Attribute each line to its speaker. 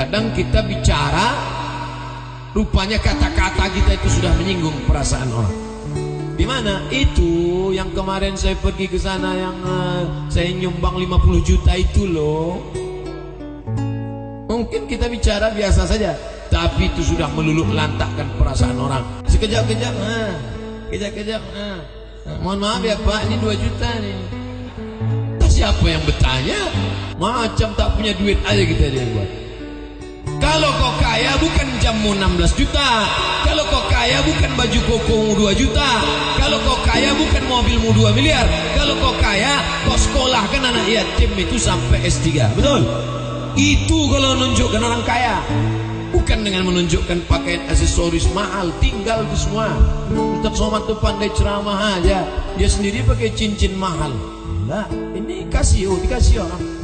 Speaker 1: Kadang kita bicara Rupanya kata-kata kita itu sudah menyinggung perasaan orang. Di mana? Itu yang kemarin saya pergi ke sana yang uh, saya nyumbang 50 juta itu loh. Mungkin kita bicara biasa saja tapi itu sudah meluluh lantakkan perasaan orang. Sekejap-kejap ah, kejap-kejap ah. mohon maaf ya pak ini 2 juta nih. Siapa yang bertanya? Macam tak punya duit aja kita dia buat kalau kau kaya bukan jamu 16 juta. Kalau kau kaya bukan baju kokomu 2 juta. Kalau kau kaya bukan mobilmu 2 miliar. Kalau kau kaya kau sekolahkan anak yatim itu sampai S3 Betul? Itu kalau menunjukkan orang kaya. Bukan dengan menunjukkan pakaian aksesoris mahal Tinggal itu semua. Ustaz Somad itu pandai ceramah aja. Dia sendiri pakai cincin mahal. Nah, ini kasih, oh dikasih orang